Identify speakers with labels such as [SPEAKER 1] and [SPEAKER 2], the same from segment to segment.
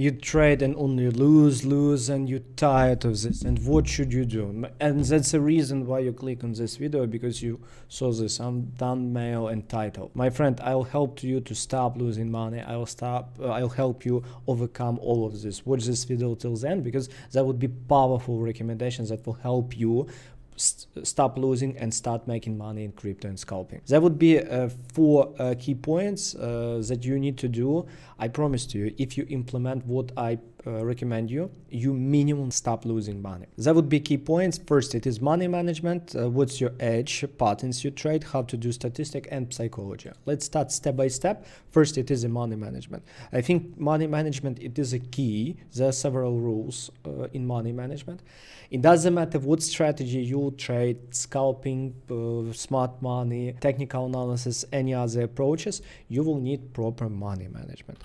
[SPEAKER 1] you trade and only lose, lose, and you're tired of this. And what should you do? And that's the reason why you click on this video because you saw this thumbnail and title. My friend, I'll help you to stop losing money. I'll stop. Uh, I'll help you overcome all of this. Watch this video till then because that would be powerful recommendations that will help you st stop losing and start making money in crypto and scalping. That would be uh, four uh, key points uh, that you need to do. I promise to you, if you implement what I uh, recommend you, you minimum stop losing money. That would be key points. First, it is money management. Uh, what's your edge, patterns you trade, how to do statistic and psychology. Let's start step by step. First, it is a money management. I think money management, it is a key. There are several rules uh, in money management. It doesn't matter what strategy you trade, scalping, uh, smart money, technical analysis, any other approaches, you will need proper money management.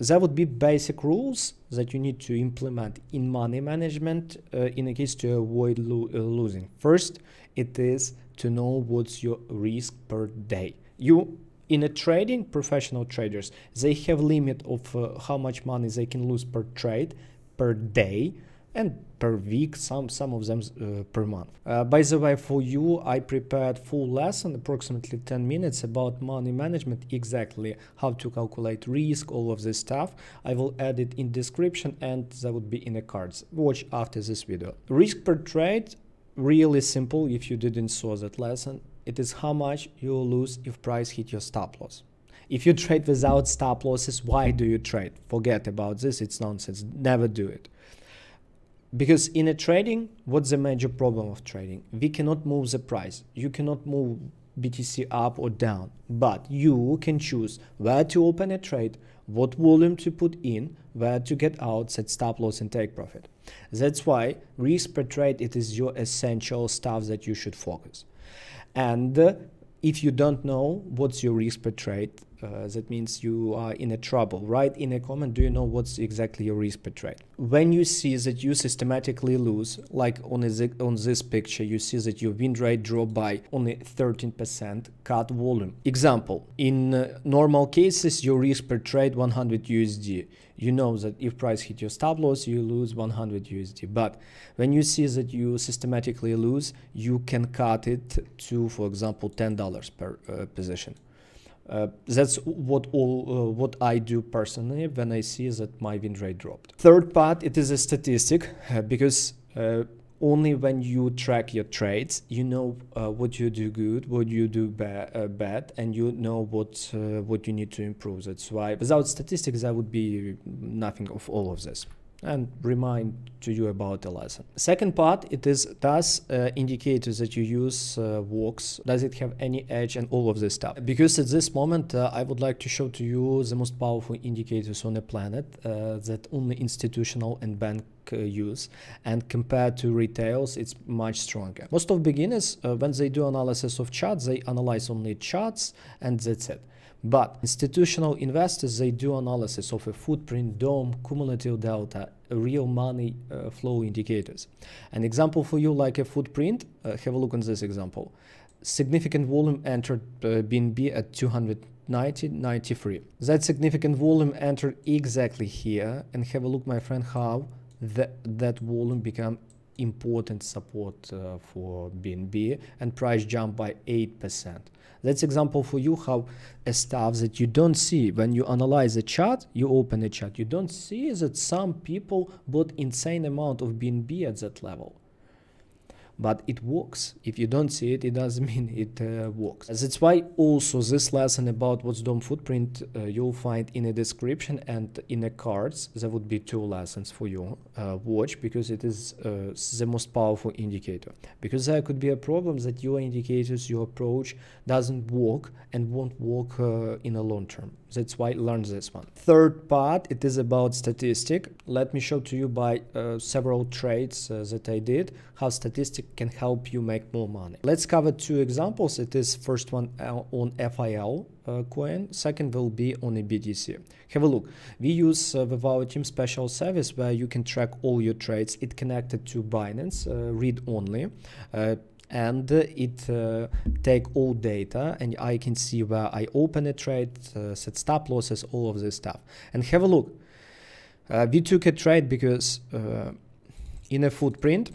[SPEAKER 1] There would be basic rules that you need to implement in money management uh, in a case to avoid lo uh, losing. First, it is to know what's your risk per day. You in a trading professional traders they have limit of uh, how much money they can lose per trade per day and per week, some, some of them uh, per month. Uh, by the way, for you, I prepared full lesson, approximately 10 minutes about money management, exactly how to calculate risk, all of this stuff. I will add it in description and that would be in the cards. Watch after this video. Risk per trade, really simple if you didn't saw that lesson. It is how much you lose if price hit your stop loss. If you trade without stop losses, why do you trade? Forget about this, it's nonsense. Never do it. Because in a trading, what's the major problem of trading? We cannot move the price. You cannot move BTC up or down, but you can choose where to open a trade, what volume to put in, where to get out, set stop loss and take profit. That's why risk per trade, it is your essential stuff that you should focus. And uh, if you don't know what's your risk per trade, uh, that means you are in a trouble. Write in a comment, do you know what's exactly your risk per trade? When you see that you systematically lose, like on, a, on this picture, you see that your win rate dropped by only 13%, cut volume. Example, in uh, normal cases, your risk per trade 100 USD. You know that if price hit your stop loss, you lose 100 USD. But when you see that you systematically lose, you can cut it to, for example, $10 per uh, position. Uh, that's what all uh, what I do personally when I see that my win rate dropped. Third part, it is a statistic uh, because uh, only when you track your trades, you know uh, what you do good, what you do ba uh, bad, and you know what what you need to improve. That's why without statistics, there would be nothing of all of this and remind to you about the lesson. Second part, it is does uh, indicators that you use uh, works, does it have any edge and all of this stuff. Because at this moment, uh, I would like to show to you the most powerful indicators on the planet uh, that only institutional and bank uh, use and compared to retails it's much stronger most of beginners uh, when they do analysis of charts they analyze only charts and that's it but institutional investors, they do analysis of a footprint, DOM, cumulative delta, real money uh, flow indicators. An example for you like a footprint, uh, have a look on this example. Significant volume entered uh, BNB at 290.93. That significant volume entered exactly here and have a look, my friend, how that, that volume become important support uh, for BNB and price jump by 8%. That's example for you how a stuff that you don't see when you analyze a chart, you open a chart, you don't see that some people bought insane amount of BNB at that level but it works. If you don't see it, it doesn't mean it uh, works. That's why also this lesson about what's DOM footprint uh, you'll find in a description and in the cards. There would be two lessons for you. Uh, watch because it is uh, the most powerful indicator. Because there could be a problem that your indicators, your approach doesn't work and won't work uh, in a long term. That's why learn this one. Third part, it is about statistic. Let me show to you by uh, several trades uh, that I did how statistic can help you make more money. Let's cover two examples. It is first one uh, on FIL uh, coin. Second will be on a BTC. Have a look. We use uh, with our team special service where you can track all your trades. It connected to Binance, uh, read only and it uh, take all data and I can see where I open a trade, uh, set stop losses, all of this stuff. And have a look. Uh, we took a trade because uh, in a footprint,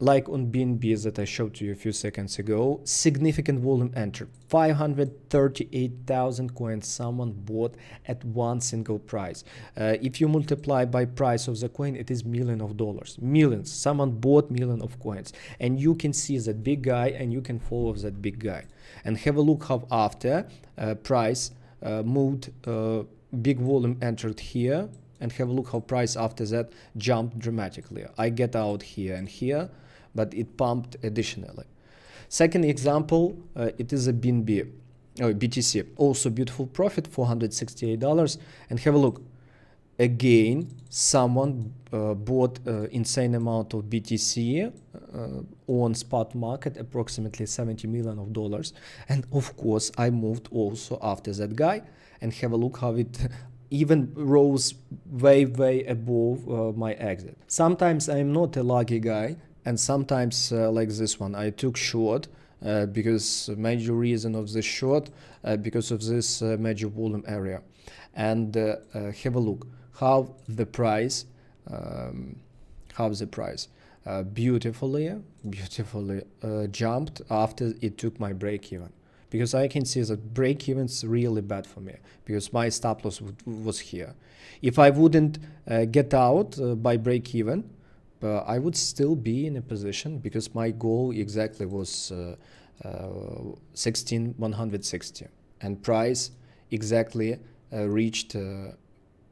[SPEAKER 1] like on BNB that I showed to you a few seconds ago, significant volume entered. 538,000 coins someone bought at one single price. Uh, if you multiply by price of the coin, it is million of dollars. Millions. Someone bought million of coins. And you can see that big guy and you can follow that big guy. And have a look how after uh, price uh, moved, uh, big volume entered here and have a look how price after that jumped dramatically. I get out here and here but it pumped additionally. Second example, uh, it is a BNB, oh, BTC, also beautiful profit, $468. And have a look. Again, someone uh, bought uh, insane amount of BTC uh, on spot market, approximately 70 million of dollars. And of course, I moved also after that guy and have a look how it even rose way, way above uh, my exit. Sometimes I'm not a lucky guy and sometimes uh, like this one I took short uh, because major reason of this short uh, because of this uh, major volume area. And uh, uh, have a look. How the price um, how the price. Beautifully beautifully jumped after it took my break even. Because I can see that break even's really bad for me because my stop loss was here. If I wouldn't get out by break even but I would still be in a position because my goal exactly was uh, uh, 16160 and price exactly uh, reached uh,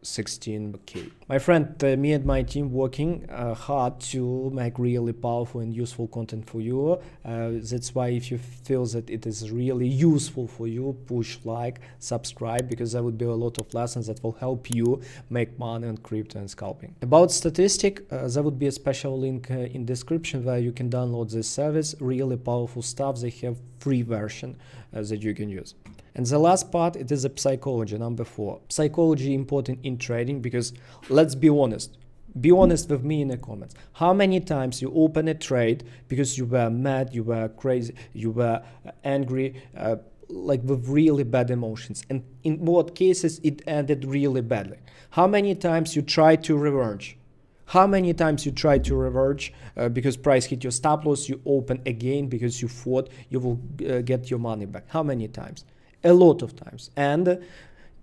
[SPEAKER 1] 16k. My friend, uh, me and my team working uh, hard to make really powerful and useful content for you. Uh, that's why if you feel that it is really useful for you, push like, subscribe, because there would be a lot of lessons that will help you make money on crypto and scalping. About statistic, uh, there would be a special link uh, in description where you can download this service, really powerful stuff. They have free version uh, that you can use. And the last part, it is a psychology, number four. Psychology important in trading because let's be honest, be honest with me in the comments. How many times you open a trade because you were mad, you were crazy, you were angry, uh, like with really bad emotions. And in what cases it ended really badly. How many times you try to revenge? How many times you try to reverse uh, because price hit your stop loss, you open again because you thought you will uh, get your money back? How many times? A lot of times. And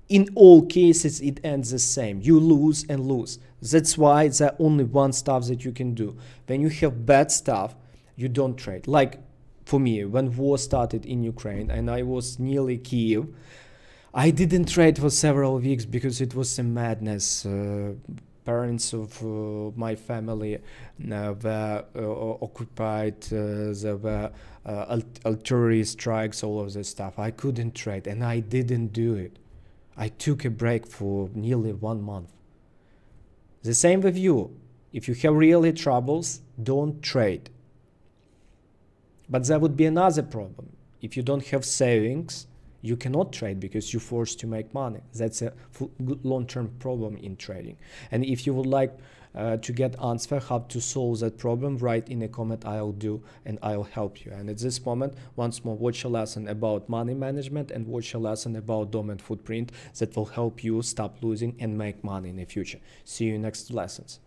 [SPEAKER 1] in all cases, it ends the same. You lose and lose. That's why there's only one stuff that you can do. When you have bad stuff, you don't trade. Like for me, when war started in Ukraine and I was nearly Kiev, I didn't trade for several weeks because it was a madness. Uh, parents of uh, my family uh, were uh, occupied, there were artillery strikes, all of this stuff. I couldn't trade and I didn't do it. I took a break for nearly one month. The same with you. If you have really troubles, don't trade. But there would be another problem. If you don't have savings, you cannot trade because you're forced to make money. That's a long-term problem in trading. And if you would like uh, to get answer how to solve that problem, write in a comment I'll do and I'll help you. And at this moment, once more, watch a lesson about money management and watch a lesson about DOM and footprint that will help you stop losing and make money in the future. See you next lessons.